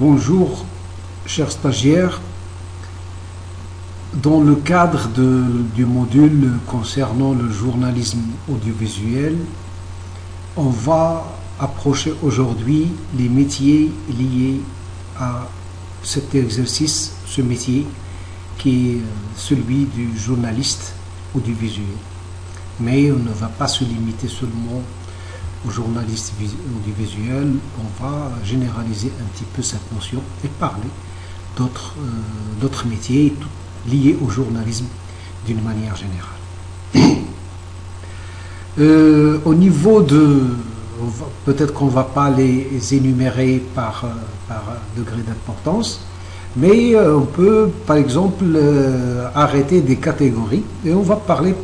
Bonjour, chers stagiaires. Dans le cadre du module concernant le journalisme audiovisuel, on va approcher aujourd'hui les métiers liés à cet exercice, ce métier qui est celui du journaliste audiovisuel. Mais on ne va pas se limiter seulement au journaliste vis- audiovisuel, on va généraliser un petit peu cette notion et parler d'autres euh, métiers liés au journalisme d'une manière générale. Euh, au niveau de... Peut-être qu'on ne va pas les énumérer par, euh, par degré d'importance, mais on peut par exemple arrêter des catégories et on va parler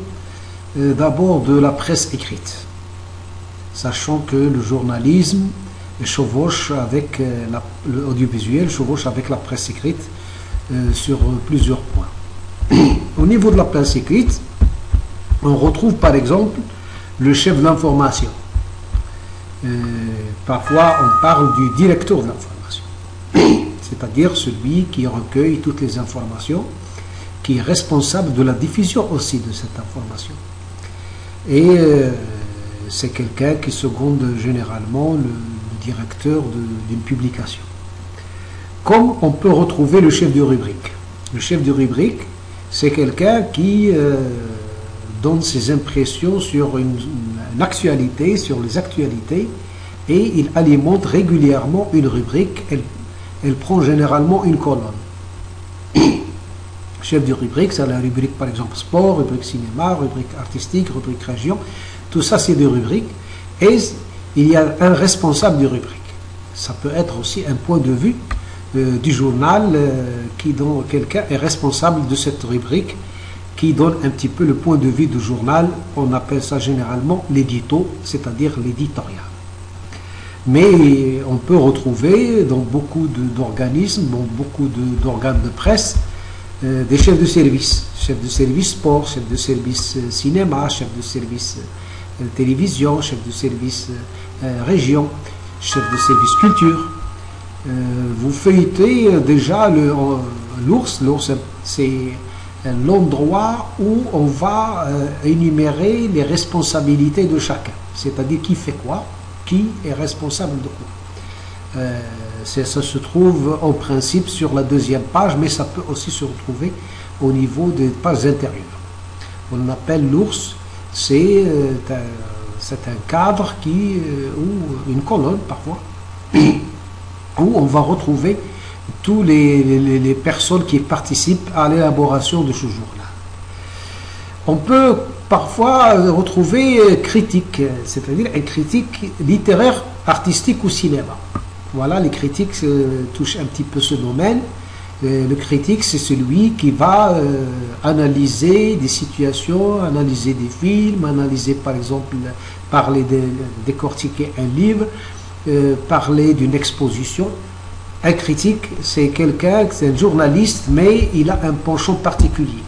d'abord de la presse écrite sachant que le journalisme chevauche avec euh, la- l'audiovisuel, chevauche avec la presse écrite euh, sur plusieurs points. Au niveau de la presse écrite, on retrouve par exemple le chef d'information. Euh, parfois, on parle du directeur de l'information, c'est-à-dire celui qui recueille toutes les informations, qui est responsable de la diffusion aussi de cette information. Et c'est quelqu'un qui seconde généralement le, directeur d'une publication. Comme on peut retrouver le chef de rubrique. Le chef de rubrique, c'est quelqu'un qui euh, donne ses impressions sur une, une actualité, sur les actualités, et il alimente régulièrement une rubrique. Elle, elle prend généralement une colonne chef de rubrique, c'est la rubrique par exemple sport, rubrique cinéma, rubrique artistique, rubrique région. Tout ça, c'est des rubriques. Et il y a un responsable de rubrique. Ça peut être aussi un point de vue euh, du journal euh, qui, dont quelqu'un est responsable de cette rubrique qui donne un petit peu le point de vue du journal. On appelle ça généralement l'édito, c'est-à-dire l'éditorial. Mais on peut retrouver dans beaucoup d'organismes, dans beaucoup d'organes de presse, euh, des chefs de service, chef de service sport, chef de service cinéma, chef de service télévision, chef de service euh, euh, région, chef de service culture. Euh, vous feuilletez déjà l'ours, l'ours c'est l'endroit où on va énumérer les responsabilités de chacun, c'est-à-dire qui fait quoi, qui est responsable de quoi. Ça se trouve en principe sur la deuxième page, mais ça peut aussi se retrouver au niveau des pages intérieures. On appelle l'ours, c'est euh, un, c'est un cadre qui, euh, ou une colonne parfois, où on va retrouver tous les, les- personnes qui participent à l'élaboration de ce jour-là. On peut parfois retrouver euh, critique, c'est-à-dire une critique littéraire, artistique ou cinéma. Voilà, les critiques touchent un petit peu ce domaine. Euh, le critique, c'est celui qui va euh, analyser des situations, analyser des films, analyser par exemple, parler de, décortiquer un livre, euh, parler d'une exposition. Un critique, c'est quelqu'un, c'est un journaliste, mais il a un penchant particulier.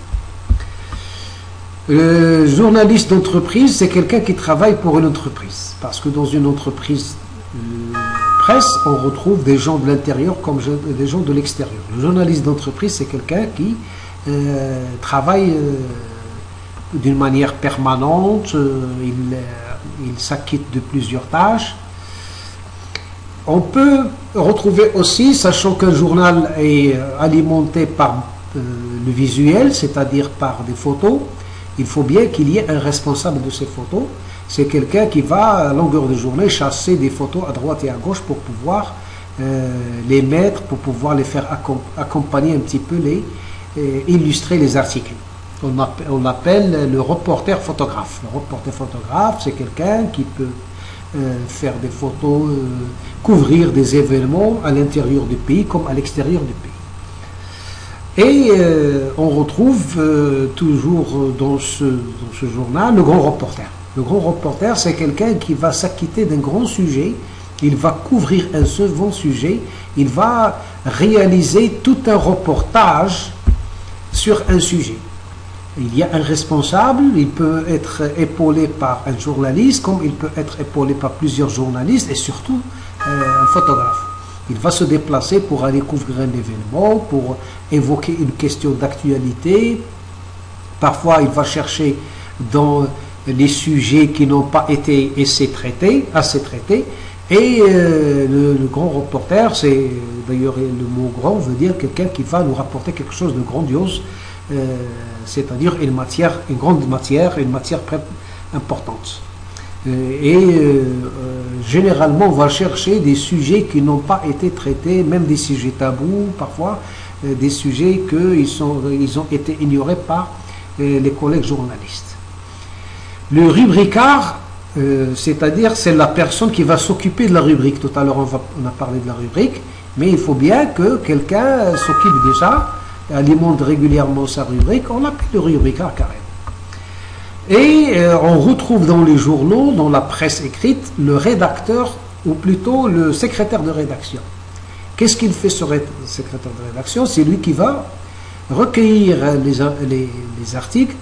Le journaliste d'entreprise, c'est quelqu'un qui travaille pour une entreprise. Parce que dans une entreprise on retrouve des gens de l'intérieur comme des gens de l'extérieur. Le journaliste d'entreprise, c'est quelqu'un qui euh, travaille euh, d'une manière permanente, euh, il, s'acquitte de plusieurs tâches. On peut retrouver aussi, sachant qu'un journal est alimenté par le visuel, c'est-à-dire par des photos, il faut bien qu'il y ait un responsable de ces photos. C'est quelqu'un qui va, à longueur de journée, chasser des photos à droite et à gauche pour pouvoir euh, les mettre, pour pouvoir les faire accom- accompagner un petit peu, les, euh, illustrer les articles. On appelle, on l'appelle le reporter photographe. Le reporter photographe, c'est quelqu'un qui peut euh, faire des photos, couvrir des événements à l'intérieur du pays comme à l'extérieur du pays. Et euh, on retrouve euh, toujours dans ce, journal le grand reporter. Le grand reporter, c'est quelqu'un qui va s'acquitter d'un grand sujet, il va couvrir un second sujet, il va réaliser tout un reportage sur un sujet. Il y a un responsable, il peut être épaulé par un journaliste, comme il peut être épaulé par plusieurs journalistes et surtout euh, un photographe. Il va se déplacer pour aller couvrir un événement, pour évoquer une question d'actualité. Parfois, il va chercher dans les sujets qui n'ont pas été assez traités, assez traités. Et euh, le, grand reporter, c'est d'ailleurs le mot grand veut dire quelqu'un qui va nous rapporter quelque chose de grandiose, euh, c'est-à-dire une matière, une grande matière, une matière importante. Euh, et généralement, on va chercher des sujets qui n'ont pas été traités, même des sujets tabous, parfois des sujets qui ils ont été ignorés par les collègues journalistes. Le rubricard, euh, c'est-à-dire c'est la personne qui va s'occuper de la rubrique. Tout à l'heure, on, a parlé de la rubrique, mais il faut bien que quelqu'un s'occupe ça, alimente régulièrement sa rubrique. On l'appelle le rubricard carrément. Et euh, on retrouve dans les journaux, dans la presse écrite, le rédacteur, ou plutôt le secrétaire de rédaction. Qu'est-ce qu'il fait ce secrétaire de rédaction? C'est lui qui va recueillir les articles.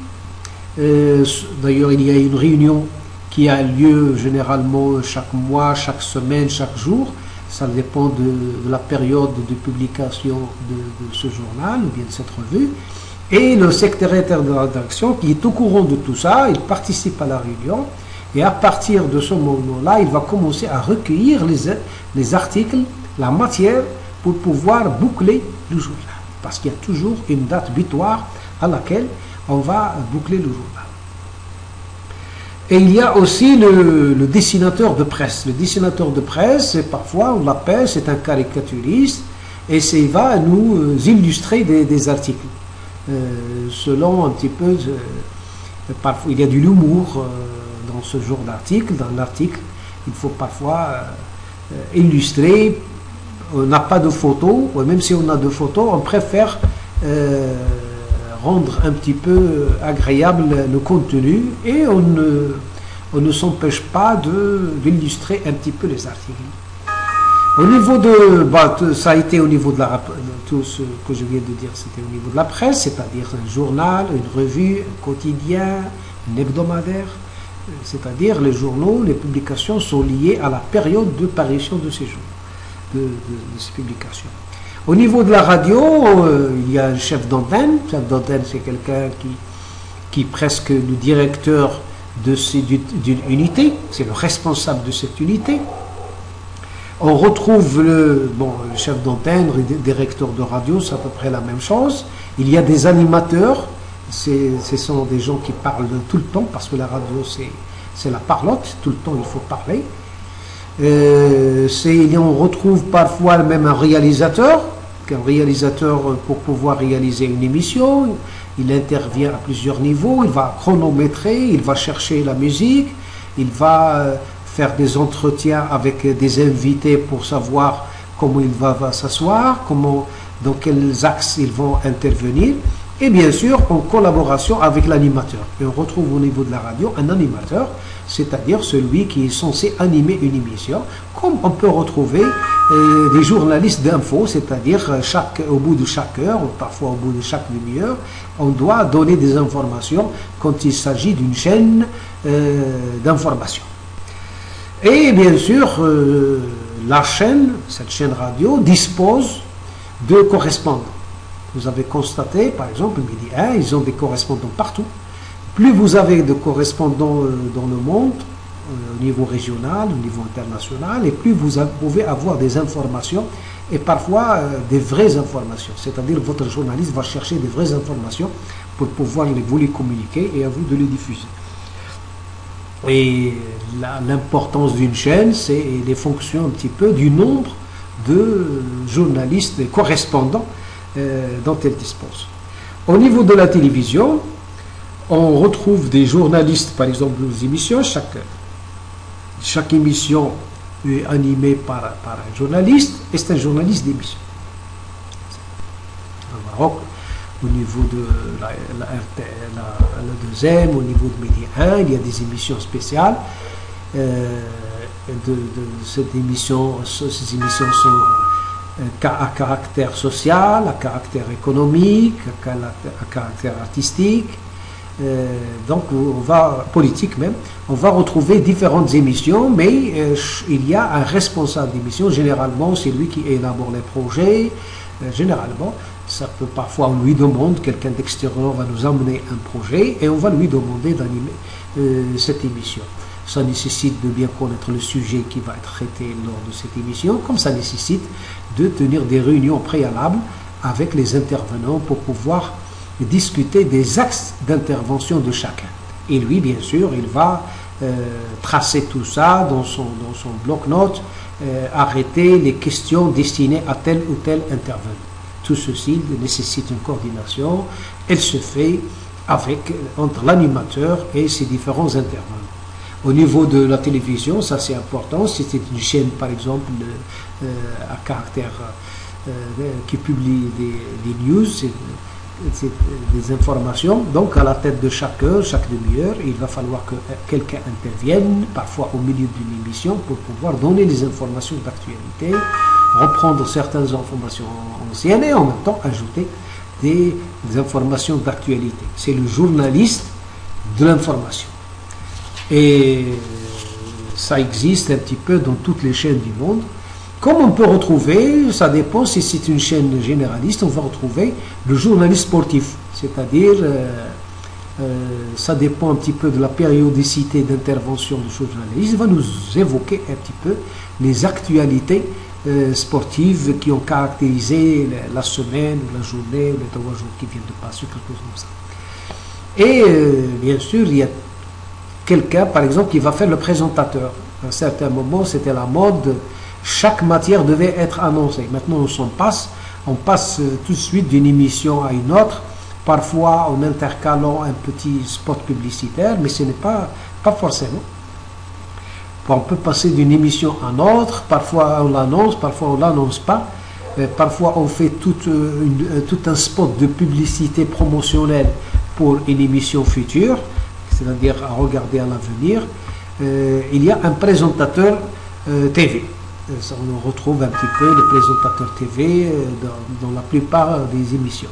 Euh, d'ailleurs, il y a une réunion qui a lieu généralement chaque mois, chaque semaine, chaque jour. Ça dépend de, la période de publication de, ce journal ou bien de cette revue. Et le secrétaire de la rédaction qui est au courant de tout ça, il participe à la réunion. Et à partir de ce moment-là, il va commencer à recueillir les, les articles, la matière, pour pouvoir boucler le journal. Parce qu'il y a toujours une date butoir à laquelle on va boucler le journal. Et il y a aussi le, dessinateur de presse. Le dessinateur de presse, parfois on l'appelle, c'est un caricaturiste, et il va nous euh, illustrer des, articles. Euh, selon un petit peu, euh, parfois, il y a de l'humour dans ce genre d'article. Dans l'article, il faut parfois illustrer. On n'a pas de photos, même si on a de photos, on préfère rendre un petit peu agréable le contenu et on ne, on ne s'empêche pas d'illustrer un petit peu les articles. Au niveau de, bah, ça a été au niveau de la, tout ce que je viens de dire, c'était au niveau de la presse, c'est-à-dire un journal, une revue, un quotidien, un hebdomadaire, c'est-à-dire les journaux, les publications sont liées à la période de parution de ces journaux, de ces publications. Au niveau de la radio, euh, il y a un chef d'antenne. Le chef d'antenne, c'est quelqu'un qui, qui est presque le directeur d'une unité, c'est le responsable de cette unité. On retrouve le, bon, chef d'antenne, directeur de radio, c'est à peu près la même chose. Il y a des animateurs, ce sont des gens qui parlent tout le temps, parce que la radio, c'est la parlotte, tout le temps il faut parler. Euh, on retrouve parfois même un réalisateur, qu'un réalisateur, euh, pour pouvoir réaliser une émission, il intervient à plusieurs niveaux, il va chronométrer, il va chercher la musique, il va euh, faire des entretiens avec des invités pour savoir comment il va, va s'asseoir, comment, dans quels axes ils vont intervenir, et bien sûr en collaboration avec l'animateur. Et on retrouve au niveau de la radio un animateur c'est-à-dire celui qui est censé animer une émission, comme on peut retrouver euh, des journalistes d'info, c'est-à-dire euh, chaque, au bout de chaque heure, ou parfois au bout de chaque demi-heure, on doit donner des informations quand il s'agit d'une chaîne euh, d'information. Et bien sûr, la chaîne, cette chaîne radio, dispose de correspondants. Vous avez constaté, par exemple, Midi 1, ils ont des correspondants partout. Plus vous avez de correspondants euh, dans le monde, euh, au niveau régional, au niveau international, et plus vous pouvez avoir des informations, et parfois euh, des vraies informations. C'est-à-dire votre journaliste va chercher des vraies informations pour pouvoir les, vous les communiquer et à vous de les diffuser. Et l'importance d'une chaîne, c'est les fonctions un petit peu du nombre de journalistes, correspondants dont elle dispose. Au niveau de la télévision, on retrouve des journalistes, par exemple, aux émissions. Chaque, chaque émission est animée par, un journaliste, et c'est un journaliste d'émission. Au Maroc, au niveau de la, la, deuxième, au niveau de Média 1, il y a des émissions spéciales. Euh, de, cette émission, ces émissions sont euh, à caractère social, à caractère économique, à caractère artistique, donc on va politique même, on va retrouver différentes émissions, mais il y a un responsable d'émission. Généralement, c'est lui qui élabore les projets. généralement, ça peut parfois on lui demande, quelqu'un d'extérieur va nous amener un projet et on va lui demander d'animer cette émission. Ça nécessite de bien connaître le sujet qui va être traité lors de cette émission, comme ça nécessite de tenir des réunions préalables avec les intervenants pour pouvoir discuter des axes d'intervention de chacun. Et lui, bien sûr, il va euh, tracer tout ça dans son, dans son bloc-notes, euh, arrêter les questions destinées à tel ou tel intervenant. Tout ceci nécessite une coordination. Elle se fait avec, entre l'animateur et ses différents intervenants. Au niveau de la télévision, ça c'est important. Si c'est une chaîne, par exemple, euh, à caractère euh, qui publie des, news, des informations. Donc, à la tête de chaque heure, chaque demi-heure, il va falloir que quelqu'un intervienne, parfois au milieu d'une émission, pour pouvoir donner les informations d'actualité, reprendre certaines informations anciennes et en même temps ajouter des informations d'actualité. C'est le journaliste de l'information. Et ça existe un petit peu dans toutes les chaînes du monde. Comme on peut retrouver, ça dépend si c'est une chaîne généraliste, on va retrouver le journaliste sportif. C'est-à-dire, euh, euh, ça dépend un petit peu de la périodicité d'intervention du journaliste. Il va nous évoquer un petit peu les actualités euh, sportives qui ont caractérisé la, semaine la journée ou les trois jours qui viennent de passer, quelque chose comme ça. Et bien sûr, il y a quelqu'un, par exemple, qui va faire le présentateur. À un certain moment, c'était la mode, chaque matière devait être annoncée. Maintenant, on s'en passe, on passe euh, tout de suite d'une émission à une autre, parfois en intercalant un petit spot publicitaire, mais ce n'est pas, pas forcément. On peut passer d'une émission à une autre, parfois on l'annonce, parfois on ne l'annonce pas. Euh, parfois on fait euh, tout un spot de publicité promotionnelle pour une émission future c'est-à-dire à regarder à l'avenir, euh, il y a un présentateur euh, TV. Euh, on retrouve un petit peu les présentateurs TV dans, la plupart des émissions.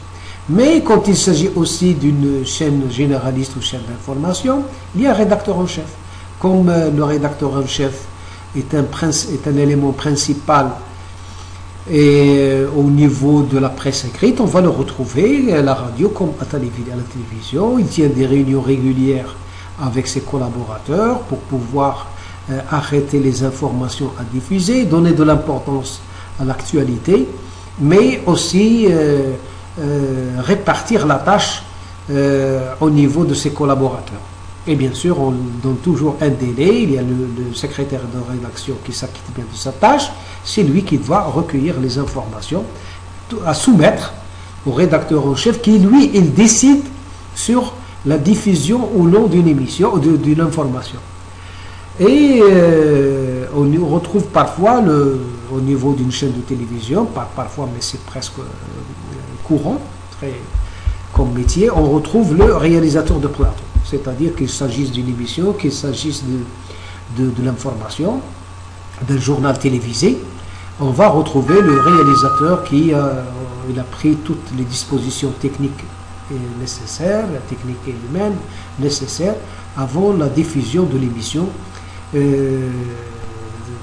Mais quand il s'agit aussi d'une chaîne généraliste ou chaîne d'information, il y a un rédacteur en chef. Comme le rédacteur en chef est un, est un élément principal et au niveau de la presse écrite, on va le retrouver à la radio comme à la télévision. Il tient des réunions régulières avec ses collaborateurs pour pouvoir euh, arrêter les informations à diffuser, donner de l'importance à l'actualité, mais aussi euh, euh, répartir la tâche au niveau de ses collaborateurs. Et bien sûr, on donne toujours un délai. Il y a le, secrétaire de rédaction qui s'acquitte bien de sa tâche. C'est lui qui doit recueillir les informations à soumettre au rédacteur en chef qui, lui, il décide sur la diffusion ou non d'une émission, d'une information. Et euh, on retrouve parfois, au niveau d'une chaîne de télévision, parfois, mais c'est presque euh, courant, très, comme métier, on retrouve le réalisateur de plateau c'est-à-dire qu'il s'agisse d'une émission, qu'il s'agisse de, l'information, d'un journal télévisé, on va retrouver le réalisateur qui a, il a pris toutes les dispositions techniques nécessaires, techniques et humaines nécessaires avant la diffusion de l'émission. Euh,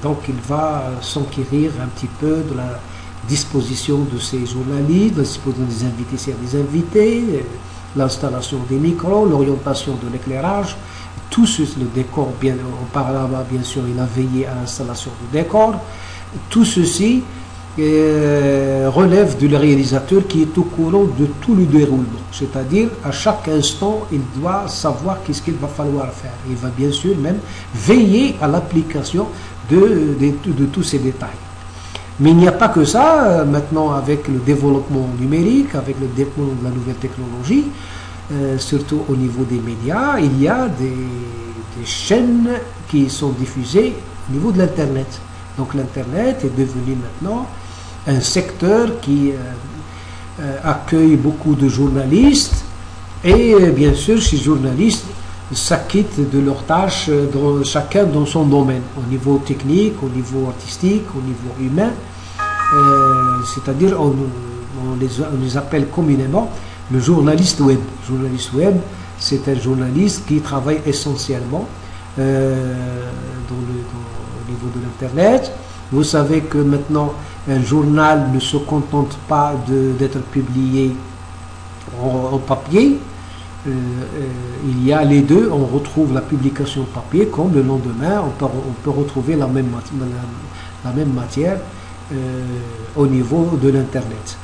donc il va s'enquérir un petit peu de la disposition de ces journalistes, de la disposition des invités, des invités, l'installation des micros, l'orientation de l'éclairage, tout ce, le décor, bien, auparavant, bien sûr, il a veillé à l'installation du décor. Tout ceci euh, relève du réalisateur qui est au courant de tout le déroulement. C'est-à-dire, à chaque instant, il doit savoir qu'est-ce qu'il va falloir faire. Il va bien sûr même veiller à l'application de tous ces détails. Mais il n'y a pas que ça, euh, maintenant avec le développement numérique, avec le développement de la nouvelle technologie, euh, surtout au niveau des médias, il y a des, chaînes qui sont diffusées au niveau de l'Internet. Donc l'Internet est devenu maintenant un secteur qui euh, accueille beaucoup de journalistes et bien sûr ces journalistes s'acquittent de leurs tâches chacun dans son domaine, au niveau technique, au niveau artistique, au niveau humain. Euh, c'est-à-dire on, les, appelle communément le journaliste web. Le journaliste web, c'est un journaliste qui travaille essentiellement euh, dans le, au niveau de l'Internet. Vous savez que maintenant, un journal ne se contente pas d'être publié en, papier. Euh, il y a les deux, on retrouve la publication papier comme le lendemain, on peut, on peut retrouver la même, la, même matière au niveau de l'Internet.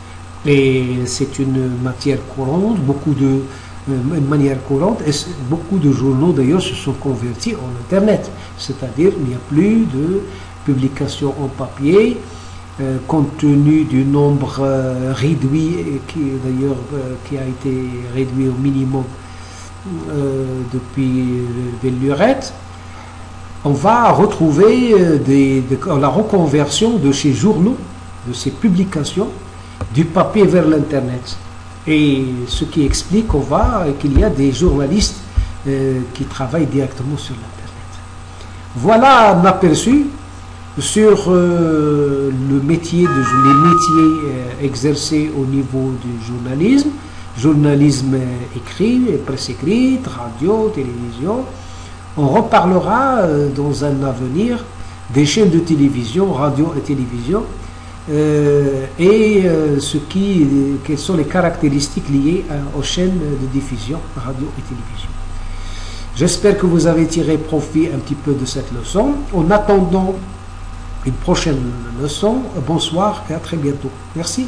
Et c'est une matière courante, beaucoup de, une manière courante, et beaucoup de journaux d'ailleurs se sont convertis en Internet. C'est-à-dire il n'y a plus de publications en papier, euh, compte tenu du nombre euh, réduit, qui d'ailleurs euh, qui a été réduit au minimum depuis Vellurette, on va retrouver des, la reconversion de ces journaux, de ces publications, du papier vers l'Internet. Et ce qui explique qu'on va, qu'il y a des journalistes euh, qui travaillent directement sur l'Internet. Voilà un aperçu sur euh, le métier les métiers euh, exercés au niveau du journalisme, journalisme écrit, presse écrite, radio, télévision. On reparlera dans un avenir des chaînes de télévision, radio et télévision, euh, et euh, ce qui, quelles sont les caractéristiques liées aux chaînes de diffusion radio et télévision. J'espère que vous avez tiré profit un petit peu de cette leçon. En attendant une prochaine leçon, bonsoir et à très bientôt. Merci.